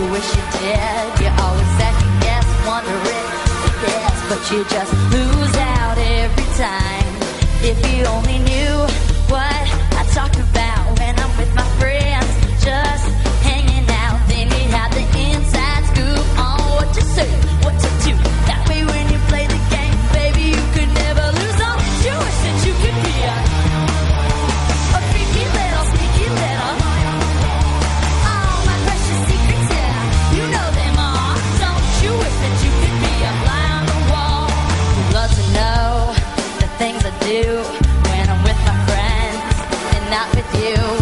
you wish you did. You always second guess, wondering if yes, but you just lose out every time. If you only knew what I talk about. do when I'm with my friends and not with you.